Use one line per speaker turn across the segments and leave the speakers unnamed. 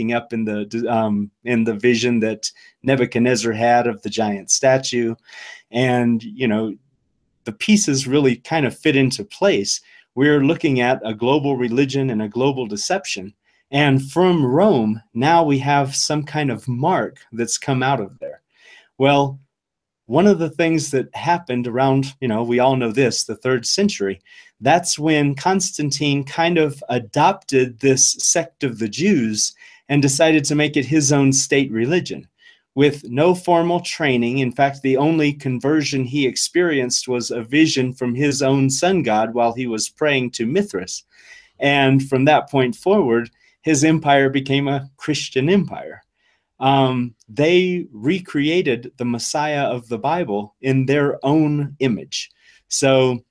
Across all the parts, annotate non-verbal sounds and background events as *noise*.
up in the um, in the vision that Nebuchadnezzar had of the giant statue, and you know the pieces really kind of fit into place. We're looking at a global religion and a global deception, and from Rome now we have some kind of mark that's come out of there. Well, one of the things that happened around, you know, we all know this, the third century, that's when Constantine kind of adopted this sect of the Jews and decided to make it his own state religion with no formal training. In fact, the only conversion he experienced was a vision from his own sun god while he was praying to Mithras. And from that point forward, his empire became a Christian empire. Um, they recreated the Messiah of the Bible in their own image. So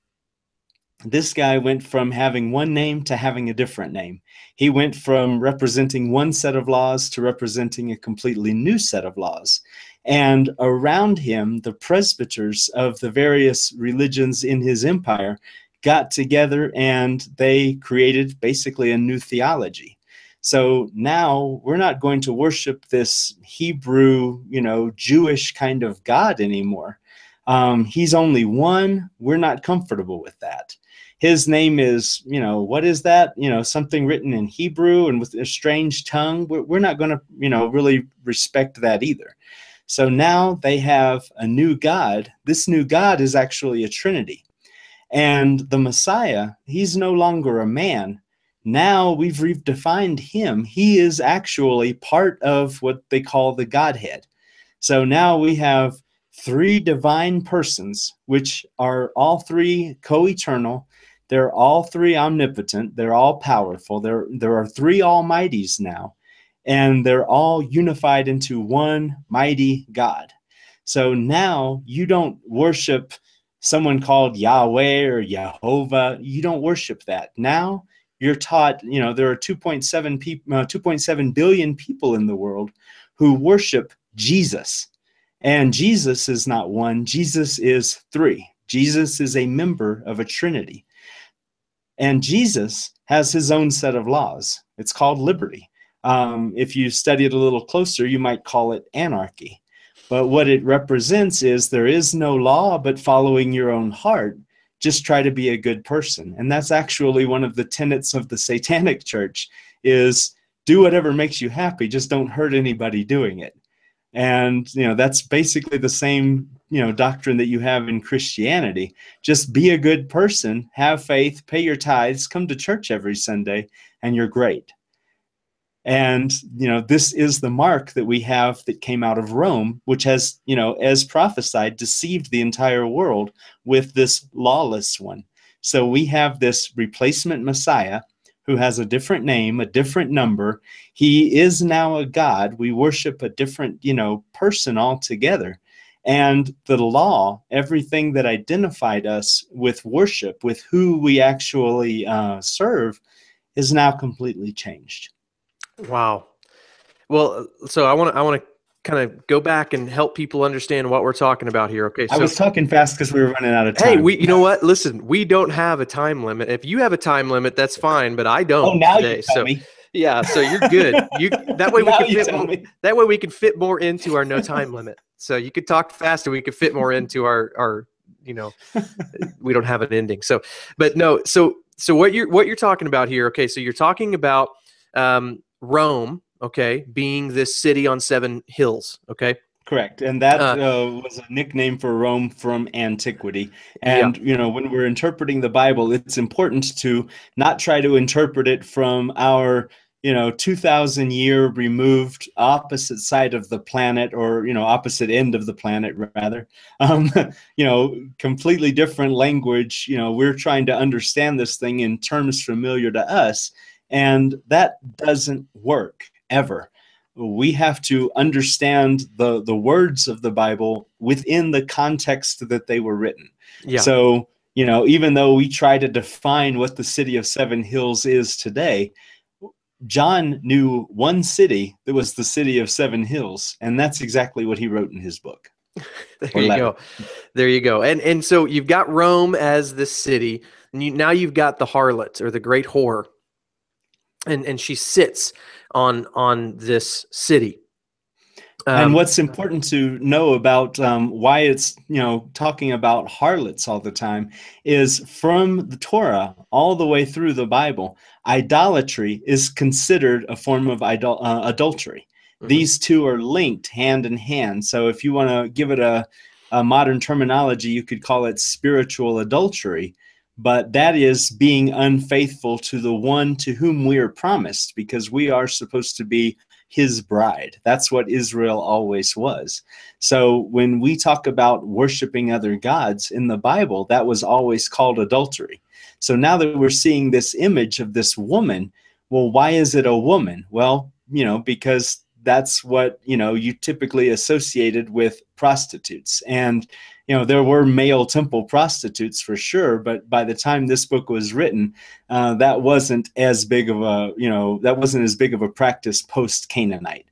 this guy went from having one name to having a different name. He went from representing one set of laws to representing a completely new set of laws. And around him, the presbyters of the various religions in his empire got together and they created basically a new theology. So now we're not going to worship this Hebrew, you know, Jewish kind of God anymore. Um, he's only one. We're not comfortable with that his name is, you know, what is that? You know, something written in Hebrew and with a strange tongue. We're, we're not going to, you know, really respect that either. So now they have a new God. This new God is actually a Trinity. And the Messiah, he's no longer a man. Now we've redefined him. He is actually part of what they call the Godhead. So now we have three divine persons, which are all three co eternal they're all three omnipotent. They're all powerful. There, there are three almighties now, and they're all unified into one mighty God. So now you don't worship someone called Yahweh or Jehovah. You don't worship that. Now you're taught, you know, there are 2.7 people, uh, 2.7 billion people in the world who worship Jesus. And Jesus is not one, Jesus is three. Jesus is a member of a trinity. And Jesus has his own set of laws. It's called liberty. Um, if you study it a little closer, you might call it anarchy. But what it represents is there is no law but following your own heart. Just try to be a good person. And that's actually one of the tenets of the satanic church is do whatever makes you happy, just don't hurt anybody doing it. And you know, that's basically the same you know doctrine that you have in christianity. Just be a good person have faith pay your tithes come to church every sunday and you're great. And you know this is the mark that we have that came out of rome which has you know as prophesied deceived the entire world with this lawless one. So we have this replacement messiah who has a different name a different number. He is now a god. We worship a different you know person altogether and the law, everything that identified us with worship, with who we actually uh, serve, is now completely changed.
Wow. Well, so I want to I want to kind of go back and help people understand what we're talking about here. Okay, so
I was talking fast because we were running out of time.
Hey, we you know what? Listen, we don't have a time limit. If you have a time limit, that's fine, but I don't.
Oh, now today, you tell so, me.
Yeah, so you're good. You that way we can fit more, that way we can fit more into our no time limit. So you could talk faster. We could fit more into our our you know *laughs* we don't have an ending. So, but no. So so what you're what you're talking about here? Okay, so you're talking about um, Rome. Okay, being this city on seven hills. Okay.
Correct, and that uh, uh, was a nickname for Rome from antiquity. And yeah. you know, when we're interpreting the Bible, it's important to not try to interpret it from our you know 2000 year removed opposite side of the planet or you know opposite end of the planet rather. Um, *laughs* you know completely different language. You know we're trying to understand this thing in terms familiar to us and that doesn't work ever. We have to understand the the words of the bible within the context that they were written. Yeah. so you know even though we try to define what the city of seven hills is today John knew one city that was the city of seven hills, and that's exactly what he wrote in his book. *laughs*
there you go. There you go. And and so you've got Rome as the city, and you, now you've got the harlot or the great whore, and and she sits on on this city.
Um, and what's important to know about um, why it's you know talking about harlots all the time is from the Torah all the way through the Bible, idolatry is considered a form of idol- uh, adultery. Mm-hmm. These two are linked hand in hand. So if you want to give it a, a modern terminology, you could call it spiritual adultery. But that is being unfaithful to the one to whom we are promised, because we are supposed to be his bride. That's what Israel always was. So when we talk about worshiping other gods in the Bible, that was always called adultery. So now that we're seeing this image of this woman, well, why is it a woman? Well, you know, because that's what you know you typically associated with prostitutes and you know there were male temple prostitutes for sure but by the time this book was written uh, that wasn't as big of a you know that wasn't as big of a practice post canaanite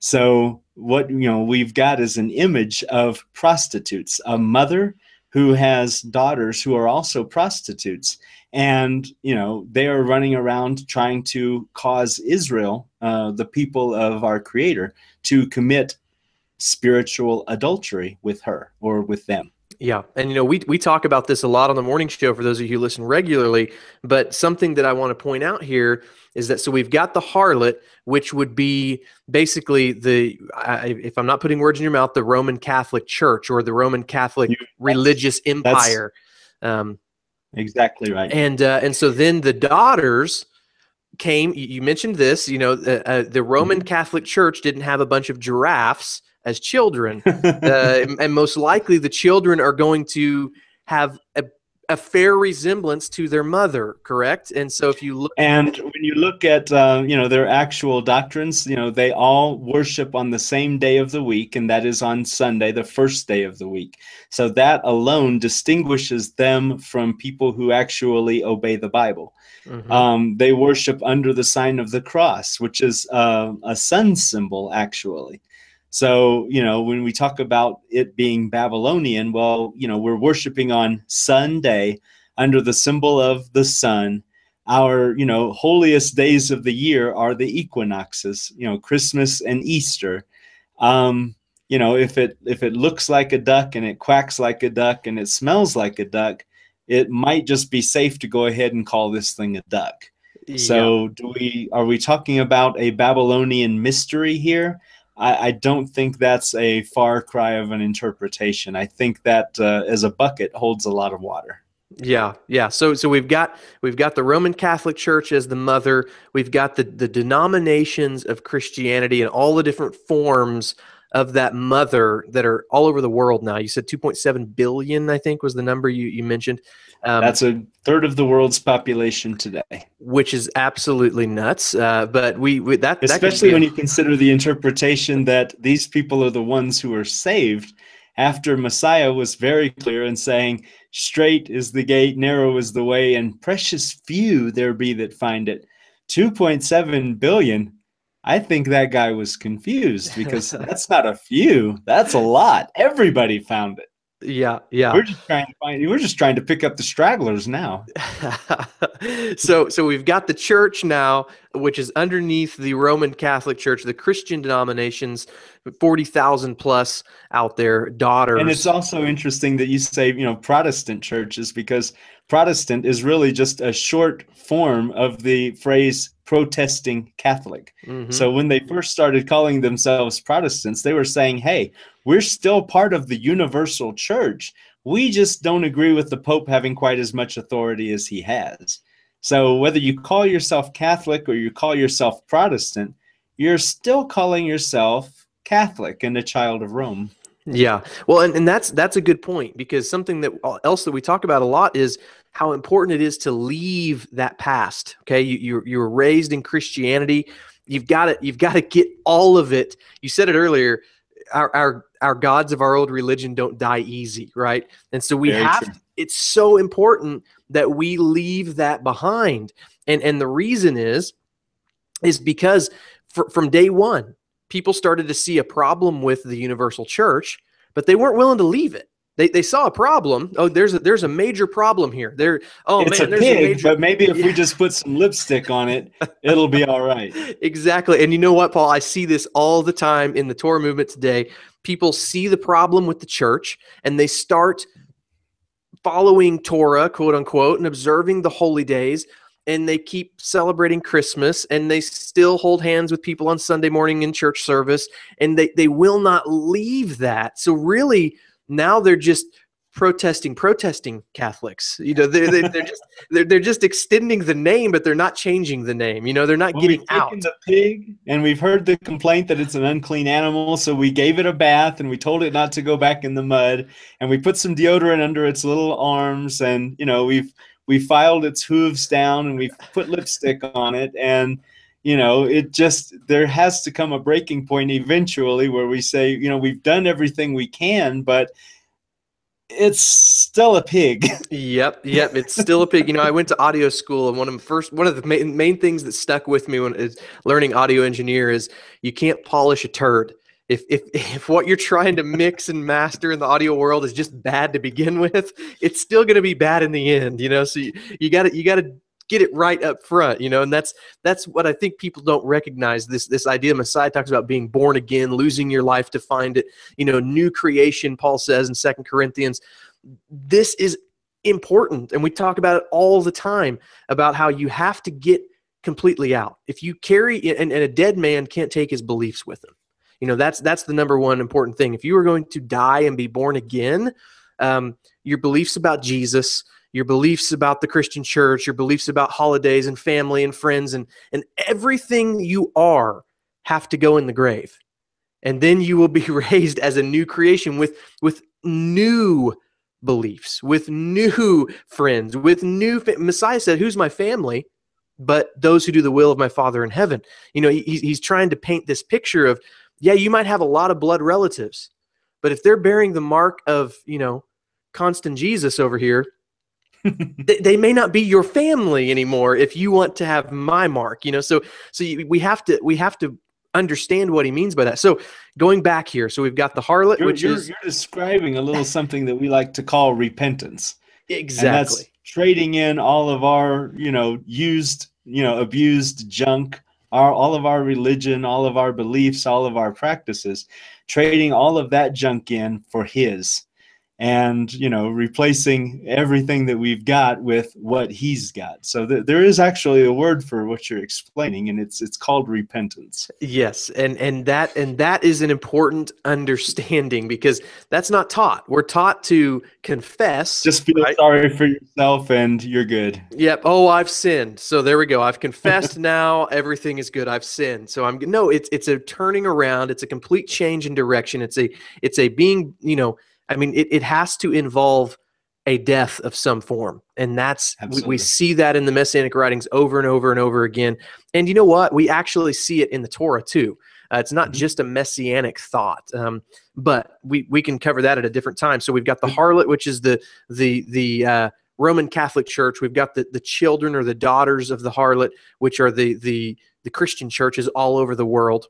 so what you know we've got is an image of prostitutes a mother who has daughters who are also prostitutes. And you know they are running around trying to cause israel uh, the people of our creator to commit spiritual adultery with her or with them
yeah and you know we, we talk about this a lot on the morning show for those of you who listen regularly but something that i want to point out here is that so we've got the harlot which would be basically the I, if i'm not putting words in your mouth the roman catholic church or the roman catholic you, religious empire um,
Exactly right.
And uh, and so then the daughters came. You mentioned this. You know, uh, uh, the Roman mm-hmm. Catholic Church didn't have a bunch of giraffes as children, *laughs* uh, and most likely the children are going to have a a fair resemblance to their mother, correct? And so if you look
and when you look at uh, you know their actual doctrines, you know they all worship on the same day of the week, and that is on Sunday, the first day of the week. So that alone distinguishes them from people who actually obey the Bible. Mm-hmm. Um, they worship under the sign of the cross, which is uh, a sun symbol, actually. So, you know, when we talk about it being Babylonian, well, you know, we're worshiping on Sunday under the symbol of the sun. Our, you know, holiest days of the year are the equinoxes, you know, Christmas and Easter. Um, you know, if it if it looks like a duck and it quacks like a duck and it smells like a duck, it might just be safe to go ahead and call this thing a duck. Yeah. So, do we are we talking about a Babylonian mystery here? I, I, don't think that's a far cry of an interpretation. I think that uh, as a bucket holds a lot of water.
Yeah, yeah. So so we've got we've got the Roman Catholic Church as the mother. We've got the the denominations of Christianity and all the different forms of that mother that are all over the world now. You said 2.7 billion, I think, was the number you you mentioned.
Um, That's a third of the world's population today,
which is absolutely nuts. Uh, but we, we that
especially that when a- you consider the interpretation that these people are the ones who are saved. After Messiah was very clear in saying, "Straight is the gate, narrow is the way, and precious few there be that find it." 2.7 billion. I think that guy was confused because *laughs* that's not a few, that's a lot. Everybody found it.
Yeah, yeah.
We're just trying to find. We're just trying to pick up the stragglers now. *laughs*
so, so we've got the church now, which is underneath the Roman Catholic Church, the Christian denominations, forty thousand plus out there, daughters.
And it's also interesting that you say, you know, Protestant churches, because Protestant is really just a short form of the phrase protesting Catholic. Mm-hmm. So when they first started calling themselves Protestants, they were saying, hey, we're still part of the universal church. We just don't agree with the Pope having quite as much authority as he has. So whether you call yourself Catholic or you call yourself Protestant, you're still calling yourself Catholic and a child of Rome.
Yeah. Well, and, and that's that's a good point because something that uh, else that we talk about a lot is how important it is to leave that past. Okay, you you, you were raised in Christianity. You've got to you've got to get all of it. You said it earlier. Our our our gods of our old religion don't die easy, right? And so we Very have. True. It's so important that we leave that behind. And and the reason is is because for, from day one, people started to see a problem with the universal church, but they weren't willing to leave it They, they saw a problem. Oh, there's a, there's a major problem here. There. Oh
it's
man,
a
there's
pig,
a major.
but maybe if we just put some lipstick on it, it'll be all right. *laughs*
exactly. And you know what, Paul? I see this all the time in the Torah movement today. People see the problem with the church and they start following Torah, quote unquote, and observing the holy days and they keep celebrating Christmas and they still hold hands with people on Sunday morning in church service and they, they will not leave that. So really now they're just protesting protesting Catholics. You know, they're, they're, they're just *laughs* they're, they're just extending the name, but they're not changing the name. You know, they're not
Well,
getting
we've
out.
taken the pig, and we've heard the complaint that it's an unclean animal, so we gave it a bath, and we told it not to go back in the mud, and we put some deodorant under its little arms, and you know we've we filed its hooves down, and we've put lipstick on it, and you know it just there has to come a breaking point eventually where we say you know we've done everything we can, but it's still a pig. *laughs*
Yep, yep. It's still a pig. You know, I went to audio school, and one of the first, one of the main, main things that stuck with me when is learning audio engineer is you can't polish a turd. If if *laughs* if what you're trying to mix and master in the audio world is just bad to begin *laughs* with, it's still going to be bad in the end. You know, so you, got to you got to get it right up front. You know, and that's that's what I think people don't recognize. This this idea Messiah talks about being born again, losing your life to find it. You know, new creation. Paul says in Second Corinthians this is important and we talk about it all the time about how you have to get completely out if you carry and, and a dead man can't take his beliefs with him you know that's that's the number one important thing if you are going to die and be born again um, your beliefs about jesus your beliefs about the christian church your beliefs about holidays and family and friends and and everything you are have to go in the grave and then you will be *laughs* raised as a new creation with with new beliefs, with new friends, with new. Fa- Messiah said, "Who's my family?" But those who do the will of my Father in heaven. You know, he, he's trying to paint this picture of, yeah, you might have a lot of blood relatives, but if they're bearing the mark of, you know, constant Jesus over here, *laughs* they, they may not be your family anymore if you want to have my mark. You know, so so you, we have to we have to understand what he means by that. So going back here, so we've got the harlot,
You're,
which
you're,
is
you're describing a little something that we like to call repentance. And
exactly
that's trading in all of our, you know, used, you know, abused junk, our all of our religion, all of our beliefs, all of our practices, trading all of that junk in for his. And you know, replacing everything that we've got with what he's got. So th- there is actually a word for what you're explaining, and it's it's called repentance.
Yes, and and that and that is an important understanding because that's not taught. We're taught to confess.
Just feel
Right.
sorry for yourself, and you're good.
Yep. Oh, I've sinned. So there we go. I've confessed *laughs* now. Everything is good. I've sinned. So I'm no. It's it's a turning around. It's a complete change in direction. It's a it's a being. You know. I mean, it it has to involve a death of some form, and that's we, we see that in the messianic writings over and over and over again. And you know what? We actually see it in the Torah too. Uh, it's not
Mhm.
just a messianic thought, um, but we we can cover that at a different time. So we've got the harlot, which is the the the uh, Roman Catholic Church. We've got the the children or the daughters of the harlot, which are the the the Christian churches all over the world.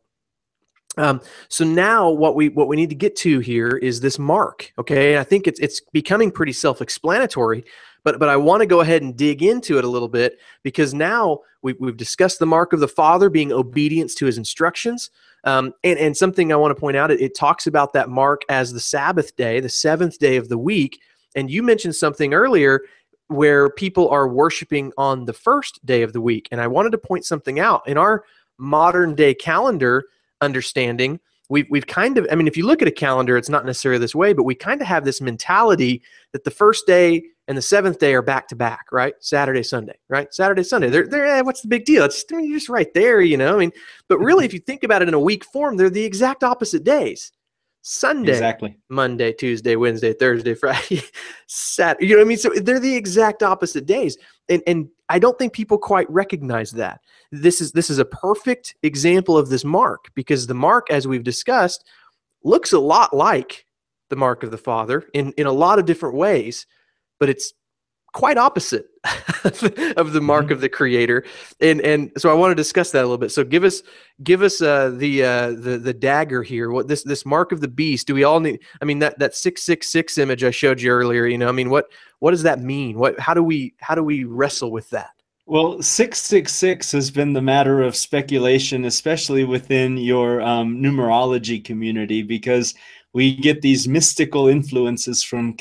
Um, so now what we what we need to get to here is this mark. Okay, I think it's it's becoming pretty self-explanatory, but but I want to go ahead and dig into it a little bit because now we've, we've discussed the mark of the Father being obedience to His instructions, um, and and something I want to point out it, it talks about that mark as the Sabbath day, the seventh day of the week, and you mentioned something earlier where people are worshiping on the first day of the week, and I wanted to point something out. In our modern day calendar understanding we've, we've kind of i mean if you look at a calendar it's not necessarily this way but we kind of have this mentality that the first day and the seventh day are back to back right saturday sunday right saturday sunday they're, they're eh, what's the big deal it's I mean, you're just right there you know i mean but really if you think about it in a week form they're the exact opposite days sunday
Exactly.
Monday, Tuesday, Wednesday, Thursday, *laughs* Friday, Saturday. You know what I mean? So they're the exact opposite days. And and I don't think people quite recognize that. This is this is a perfect example of this mark because the mark, as we've discussed, looks a lot like the mark of the Father in, in a lot of different ways, but it's quite opposite *laughs* of the mark mm-hmm. of the creator. And and so i want to discuss that a little bit. So give us give us uh, the uh, the the dagger here. What this this mark of the beast do we all need i mean that that 666 image i showed you earlier you know i mean what what does that mean? What how do we how do we wrestle with that?
Well, 666 has been the matter of speculation, especially within your um, numerology community, because we get these mystical influences from